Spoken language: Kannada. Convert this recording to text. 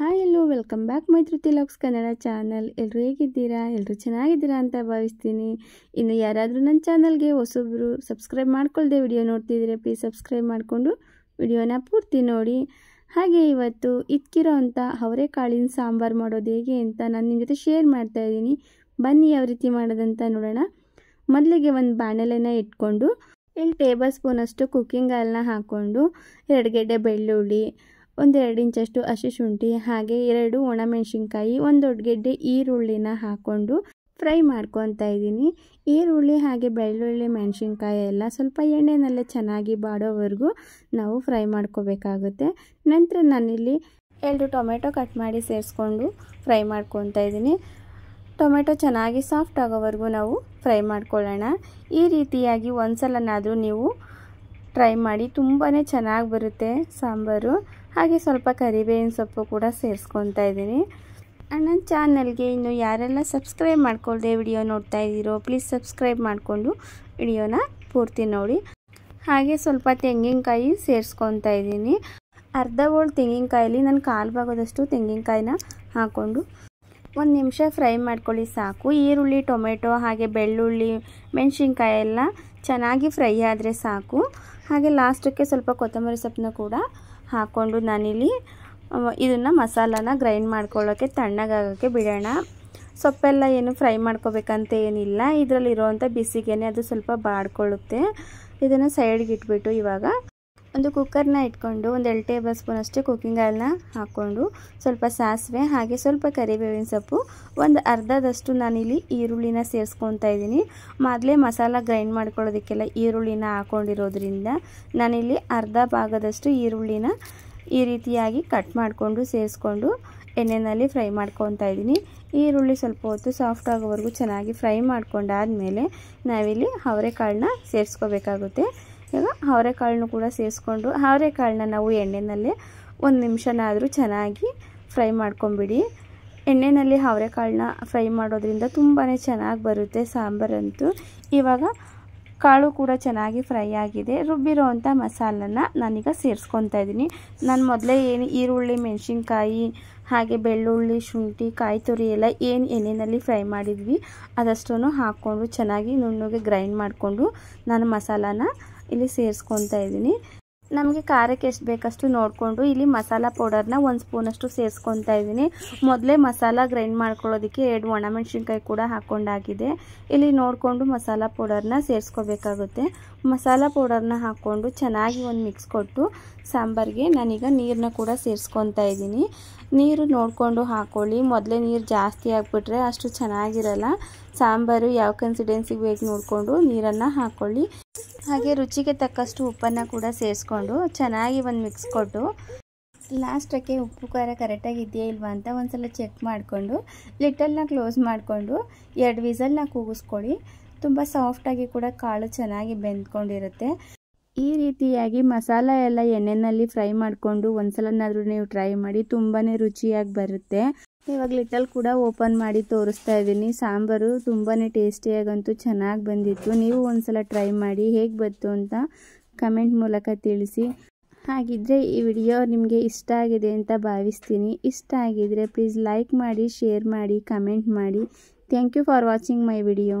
ಹಾಯ್ ಎಲ್ಲೋ, ವೆಲ್ಕಮ್ ಬ್ಯಾಕ್ ಮೈತ್ರಿ ತಿಲಾಕ್ಸ್ ಕನ್ನಡ ಚಾನಲ್. ಎಲ್ಲರೂ ಹೇಗಿದ್ದೀರಾ? ಎಲ್ಲರೂ ಚೆನ್ನಾಗಿದ್ದೀರಾ ಅಂತ ಭಾವಿಸ್ತೀನಿ. ಇನ್ನು ಯಾರಾದರೂ ನನ್ನ ಚಾನಲ್ಗೆ ಹೊಸೊಬ್ಬರು ಸಬ್ಸ್ಕ್ರೈಬ್ ಮಾಡ್ಕೊಳ್ದೆ ವಿಡಿಯೋ ನೋಡ್ತಿದ್ರೆ ಪ್ಲೀಸ್ ಸಬ್ಸ್ಕ್ರೈಬ್ ಮಾಡಿಕೊಂಡು ವಿಡಿಯೋನ ಪೂರ್ತಿ ನೋಡಿ. ಹಾಗೆ ಇವತ್ತು ಇದ್ಕಿರೋ ಅಂಥ ಅವರೆಕಾಳಿನ ಸಾಂಬಾರು ಮಾಡೋದು ಹೇಗೆ ಅಂತ ನಾನು ನಿಮ್ಮ ಜೊತೆ ಶೇರ್ ಮಾಡ್ತಾ ಇದ್ದೀನಿ. ಬನ್ನಿ ಯಾವ ರೀತಿ ಮಾಡೋದಂತ ನೋಡೋಣ. ಮೊದಲಿಗೆ ಒಂದು ಬಾಣಲೆನ ಇಟ್ಕೊಂಡು, ಇಲ್ಲಿ ಟೇಬಲ್ ಸ್ಪೂನಷ್ಟು ಕುಕ್ಕಿಂಗ್ ಆಯಿಲ್ನ ಹಾಕ್ಕೊಂಡು ಎರಡು ಗೆಡ್ಡೆ ಬೆಳ್ಳುಳ್ಳಿ ಒಂದು ಎರಡು ಇಂಚಷ್ಟು ಹಸಿ ಶುಂಠಿ, ಹಾಗೆ ಎರಡು ಒಣಮೆಣಸಿನ್ಕಾಯಿ ಒಂದು ದೊಡ್ಡ ಗೆಡ್ಡೆ ಈರುಳ್ಳಿನ ಹಾಕ್ಕೊಂಡು ಫ್ರೈ ಮಾಡ್ಕೊತಾ ಇದ್ದೀನಿ. ಈರುಳ್ಳಿ ಹಾಗೆ ಬೆಳ್ಳುಳ್ಳಿ ಮೆಣಸಿನ್ಕಾಯಿ ಎಲ್ಲ ಸ್ವಲ್ಪ ಎಣ್ಣೆನಲ್ಲೇ ಚೆನ್ನಾಗಿ ಬಾಡೋವರೆಗೂ ನಾವು ಫ್ರೈ ಮಾಡ್ಕೋಬೇಕಾಗುತ್ತೆ. ನಂತರ ನಾನಿಲ್ಲಿ ಎರಡು ಟೊಮೆಟೊ ಕಟ್ ಮಾಡಿ ಸೇರಿಸ್ಕೊಂಡು ಫ್ರೈ ಮಾಡ್ಕೊತಾ ಇದ್ದೀನಿ. ಟೊಮೆಟೊ ಚೆನ್ನಾಗಿ ಸಾಫ್ಟ್ ಆಗೋವರೆಗೂ ನಾವು ಫ್ರೈ ಮಾಡ್ಕೊಳ್ಳೋಣ. ಈ ರೀತಿಯಾಗಿ ಒಂದು ಸಲನಾದರೂ ನೀವು ಟ್ರೈ ಮಾಡಿ ತುಂಬಾ ಚೆನ್ನಾಗಿ ಬರುತ್ತೆ ಸಾಂಬಾರು. ಹಾಗೆ ಸ್ವಲ್ಪ ಕರಿಬೇವಿನ ಸೊಪ್ಪು ಕೂಡ ಸೇರಿಸ್ಕೊತಾ ಇದ್ದೀನಿ. ನನ್ನ ಚಾನಲ್ಗೆ ಇನ್ನು ಯಾರೆಲ್ಲ ಸಬ್ಸ್ಕ್ರೈಬ್ ಮಾಡ್ಕೊಳ್ದೆ ವಿಡಿಯೋ ನೋಡ್ತಾ ಇದ್ದೀರೋ, ಪ್ಲೀಸ್ ಸಬ್ಸ್ಕ್ರೈಬ್ ಮಾಡಿಕೊಂಡು ವಿಡಿಯೋನ ಪೂರ್ತಿ ನೋಡಿ. ಹಾಗೆ ಸ್ವಲ್ಪ ತೆಂಗಿನಕಾಯಿ ಸೇರಿಸ್ಕೊತಾ ಇದ್ದೀನಿ. ಅರ್ಧ ಓಳ್ ತೆಂಗಿನಕಾಯಲ್ಲಿ ನಾನು ಕಾಲು ಭಾಗದಷ್ಟು ತೆಂಗಿನಕಾಯಿನ ಹಾಕ್ಕೊಂಡು ಒಂದು ನಿಮಿಷ ಫ್ರೈ ಮಾಡ್ಕೊಳ್ಳಿ, ಸಾಕು. ಈರುಳ್ಳಿ, ಟೊಮೆಟೊ, ಹಾಗೆ ಬೆಳ್ಳುಳ್ಳಿ, ಮೆಣಸಿನ್ಕಾಯಿ ಎಲ್ಲ ಚೆನ್ನಾಗಿ ಫ್ರೈ ಆದರೆ ಸಾಕು. ಹಾಗೆ ಲಾಸ್ಟಕ್ಕೆ ಸ್ವಲ್ಪ ಕೊತ್ತಂಬರಿ ಸೊಪ್ಪನ್ನ ಕೂಡ ಹಾಕ್ಕೊಂಡು ನಾನಿಲ್ಲಿ ಇದನ್ನು ಮಸಾಲನ ಗ್ರೈಂಡ್ ಮಾಡ್ಕೊಳ್ಳೋಕ್ಕೆ ತಣ್ಣಗಾಗೋಕ್ಕೆ ಬಿಡೋಣ. ಸೊಪ್ಪೆಲ್ಲ ಏನು ಫ್ರೈ ಮಾಡ್ಕೋಬೇಕಂತ ಏನಿಲ್ಲ. ಇದರಲ್ಲಿರುವಂಥ ಬಿಸಿಗೆನೆ ಅದು ಸ್ವಲ್ಪ ಬಾಡ್ಕೊಳ್ಳುತ್ತೆ. ಇದನ್ನು ಸೈಡ್ಗೆ ಇಟ್ಬಿಟ್ಟು ಇವಾಗ ಒಂದು ಕುಕ್ಕರ್ನ ಇಟ್ಕೊಂಡು ಒಂದು ಎರಡು ಟೇಬಲ್ ಸ್ಪೂನ್ ಅಷ್ಟು ಕುಕ್ಕಿಂಗ್ ಆಯಿಲ್ನ ಹಾಕ್ಕೊಂಡು ಸ್ವಲ್ಪ ಸಾಸಿವೆ ಹಾಗೆ ಸ್ವಲ್ಪ ಕರಿಬೇವಿನ ಸೊಪ್ಪು, ಒಂದು ಅರ್ಧದಷ್ಟು ನಾನಿಲ್ಲಿ ಈರುಳ್ಳಿನ ಸೇರಿಸ್ಕೊತಾ ಇದ್ದೀನಿ. ಮೊದಲೇ ಮಸಾಲ ಗ್ರೈಂಡ್ ಮಾಡ್ಕೊಳ್ಳೋದಕ್ಕೆಲ್ಲ ಈರುಳ್ಳಿನ ಹಾಕ್ಕೊಂಡಿರೋದ್ರಿಂದ ನಾನಿಲ್ಲಿ ಅರ್ಧ ಭಾಗದಷ್ಟು ಈರುಳ್ಳಿನ ಈ ರೀತಿಯಾಗಿ ಕಟ್ ಮಾಡಿಕೊಂಡು ಸೇರಿಸ್ಕೊಂಡು ಎಣ್ಣೆಯಲ್ಲಿ ಫ್ರೈ ಮಾಡ್ಕೊತಾ ಇದ್ದೀನಿ. ಈರುಳ್ಳಿ ಸ್ವಲ್ಪ ಹೊತ್ತು ಸಾಫ್ಟ್ ಆಗೋವರೆಗೂ ಚೆನ್ನಾಗಿ ಫ್ರೈ ಮಾಡ್ಕೊಂಡಾದಮೇಲೆ ನಾವಿಲ್ಲಿ ಅವರೆಕಾಳನ್ನ ಸೇರಿಸ್ಕೋಬೇಕಾಗುತ್ತೆ. ಈಗ ಅವರೆಕಾಳನ್ನು ಕೂಡ ಸೇರಿಸ್ಕೊಂಡು, ಅವರೆಕಾಳನ್ನ ನಾವು ಎಣ್ಣೆನಲ್ಲೇ ಒಂದು ನಿಮಿಷನಾದರೂ ಚೆನ್ನಾಗಿ ಫ್ರೈ ಮಾಡ್ಕೊಂಬಿಡಿ. ಎಣ್ಣೆಯಲ್ಲಿ ಅವರೆಕಾಳನ್ನ ಫ್ರೈ ಮಾಡೋದ್ರಿಂದ ತುಂಬಾ ಚೆನ್ನಾಗಿ ಬರುತ್ತೆ ಸಾಂಬಾರಂತೂ. ಇವಾಗ ಕಾಳು ಕೂಡ ಚೆನ್ನಾಗಿ ಫ್ರೈ ಆಗಿದೆ. ರುಬ್ಬಿರೋ ಅಂಥ ಮಸಾಲನ್ನ ನಾನೀಗ ಸೇರಿಸ್ಕೊತಾ ಇದ್ದೀನಿ. ನಾನು ಮೊದಲೇ ಏನು ಈರುಳ್ಳಿ, ಮೆಣಸಿನ್ಕಾಯಿ, ಹಾಗೆ ಬೆಳ್ಳುಳ್ಳಿ, ಶುಂಠಿ ಕಾಯಿ ತುರಿ ಎಲ್ಲ ಏನು ಎಣ್ಣೆಯಲ್ಲಿ ಫ್ರೈ ಮಾಡಿದ್ವಿ, ಅದಷ್ಟನ್ನು ಹಾಕ್ಕೊಂಡು ಚೆನ್ನಾಗಿ ನುಣ್ಣಗೆ ಗ್ರೈಂಡ್ ಮಾಡಿಕೊಂಡು ನಾನು ಮಸಾಲಾನ ಇಲ್ಲಿ ಸೇರಿಸ್ಕೊತಾ ಇದ್ದೀನಿ. ನಮಗೆ ಖಾರಕ್ಕೆ ಎಷ್ಟು ಬೇಕಷ್ಟು ನೋಡಿಕೊಂಡು ಇಲ್ಲಿ ಮಸಾಲ ಪೌಡರ್ನ ಒಂದು ಸ್ಪೂನಷ್ಟು ಸೇರಿಸ್ಕೊತಾ ಇದ್ದೀನಿ. ಮೊದಲೇ ಮಸಾಲ ಗ್ರೈಂಡ್ ಮಾಡ್ಕೊಳ್ಳೋದಕ್ಕೆ ಎರಡು ಒಣಮೆಣ್ಸಿನ್ಕಾಯಿ ಕೂಡ ಹಾಕ್ಕೊಂಡಾಗಿದೆ. ಇಲ್ಲಿ ನೋಡಿಕೊಂಡು ಮಸಾಲ ಪೌಡರ್ನ ಸೇರಿಸ್ಕೋಬೇಕಾಗುತ್ತೆ. ಮಸಾಲ ಪೌಡರ್ನ ಹಾಕ್ಕೊಂಡು ಚೆನ್ನಾಗಿ ಒಂದು ಮಿಕ್ಸ್ ಕೊಟ್ಟು ಸಾಂಬಾರಿಗೆ ನಾನೀಗ ನೀರನ್ನ ಕೂಡ ಸೇರಿಸ್ಕೊತಾ ಇದ್ದೀನಿ. ನೀರು ನೋಡಿಕೊಂಡು ಹಾಕ್ಕೊಳ್ಳಿ ಮೊದಲೇ ನೀರು ಜಾಸ್ತಿ ಆಗಿಬಿಟ್ರೆ ಅಷ್ಟು ಚೆನ್ನಾಗಿರಲ್ಲ. ಸಾಂಬಾರು ಯಾವ ಕನ್ಸಿಡೆನ್ಸಿಗೆ ಬೇಕು ನೋಡಿಕೊಂಡು ನೀರನ್ನು ಹಾಕ್ಕೊಳ್ಳಿ ಹಾಗೆ ರುಚಿಗೆ ತಕ್ಕಷ್ಟು ಉಪ್ಪನ್ನು ಕೂಡ ಸೇರಿಸ್ಕೊಂಡು ಚೆನ್ನಾಗಿ ಒಂದು ಮಿಕ್ಸ್ ಕೊಟ್ಟು ಲಾಸ್ಟಕ್ಕೆ ಉಪ್ಪು, ಖಾರ ಕರೆಕ್ಟಾಗಿ ಇದೆಯಾ ಇಲ್ವಾ ಅಂತ ಒಂದ್ಸಲ ಚೆಕ್ ಮಾಡಿಕೊಂಡು ಲಿಟಲ್ನ ಕ್ಲೋಸ್ ಮಾಡಿಕೊಂಡು ಎರಡು ವಿಸಲ್ನ ಕೂಗಿಸ್ಕೊಳ್ಳಿ. ತುಂಬ ಸಾಫ್ಟಾಗಿ ಕೂಡ ಕಾಳು ಚೆನ್ನಾಗಿ ಬೆಂದ್ಕೊಂಡಿರುತ್ತೆ. ಈ ರೀತಿಯಾಗಿ ಮಸಾಲ ಎಲ್ಲ ಎಣ್ಣೆಯಲ್ಲಿ ಫ್ರೈ ಮಾಡಿಕೊಂಡು ಒಂದ್ಸಲನಾದರೂ ನೀವು ಟ್ರೈ ಮಾಡಿ ತುಂಬಾ ರುಚಿಯಾಗಿ ಬರುತ್ತೆ. ಇವಾಗ ಲಿಟಲ್ ಕೂಡ ಓಪನ್ ಮಾಡಿ ತೋರಿಸ್ತಾ ಇದ್ದೀನಿ. ಸಾಂಬಾರು ತುಂಬಾ ಟೇಸ್ಟಿಯಾಗಂತೂ ಚೆನ್ನಾಗಿ ಬಂದಿತ್ತು. ನೀವು ಒಂದ್ಸಲ ಟ್ರೈ ಮಾಡಿ ಹೇಗೆ ಬಂತು ಅಂತ ಕಮೆಂಟ್ ಮೂಲಕ ತಿಳಿಸಿ. ಹಾಗಿದ್ರೆ ಈ ವಿಡಿಯೋ ನಿಮಗೆ ಇಷ್ಟ ಆಗಿದೆ ಅಂತ ಭಾವಿಸ್ತೀನಿ. ಇಷ್ಟ ಆಗಿದ್ರೆ ಪ್ಲೀಸ್ ಲೈಕ್ ಮಾಡಿ ಶೇರ್ ಮಾಡಿ ಕಮೆಂಟ್ ಮಾಡಿ. Thank you for watching my video